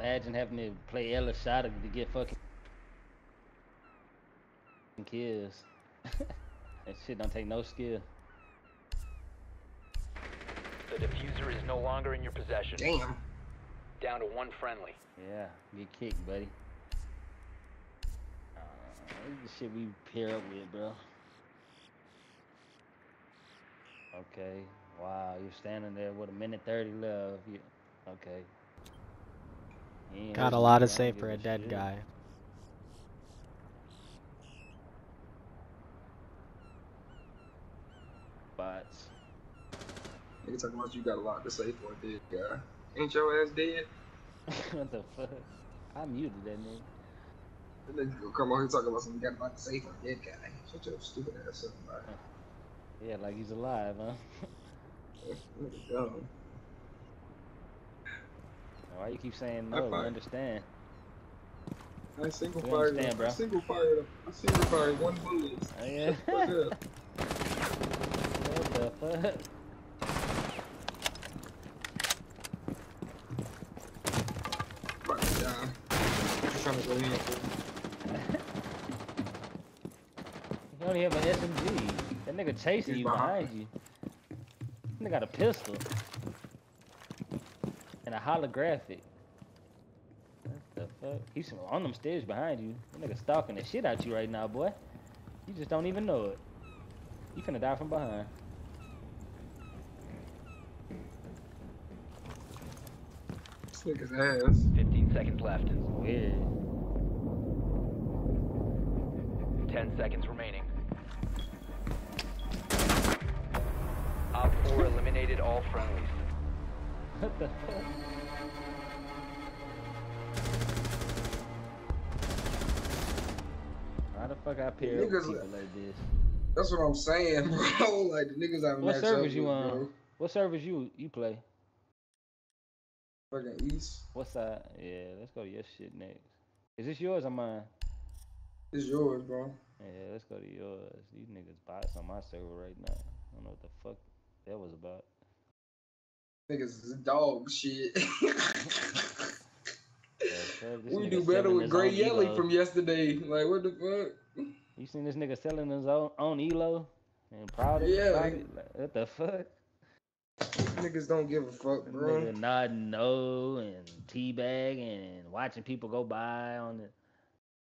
Imagine having to play Ella Shada to get fucking kills. that shit don't take no skill. The diffuser is no longer in your possession. Damn. Down to one friendly. Yeah, get kicked, buddy. Uh, this is the shit we pair up with, bro. Okay. Wow, you're standing there with a minute 30 left. You, okay. You Got a lot me, to say for a dead shit. guy. But Nigga talking about you got a lot to say for a dead guy. Ain't your ass dead? what the fuck? I muted that nigga. That nigga gonna come out here talking about something you got a lot to say for a dead guy. Shut your stupid ass up, man. Yeah, like he's alive, huh? Why you keep saying no? Five. understand. I single We fired. understand, I bro. single fired. I single fired one bullet. Oh, yeah. Shut the fuck up. what the fuck? About to die. Just trying to go in. You only have an SMG. That nigga chasing He's you behind. behind you. That nigga got a pistol. And a holographic. What the fuck? He's on them stairs behind you. That nigga stalking the shit out you right now, boy. You just don't even know it. You finna die from behind. This nigga's ass. 15 seconds left. Weird. 10 seconds remaining. Op 4 eliminated all friendlies. What the the fuck I pair Niggas- people like this? That's what I'm saying, bro. Like the niggas I What service you with, on? bro. What service you you play? Fucking East. What side? Yeah, let's go to your shit next. Is this yours or mine? It's yours, bro. Yeah, let's go to yours. These niggas bots on my server right now. I don't know what the fuck that was about. Niggas is dog shit. This we do better with Gray Yelly from yesterday. Like what the fuck? You seen this nigga selling his own, own elo and proud of Yeah, like- what the fuck? Niggas don't give a fuck, bro. Nigga nodding no and teabagging and watching people go by on the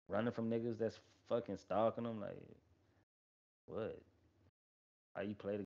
running from niggas that's fucking stalking them. Like, what? How you play the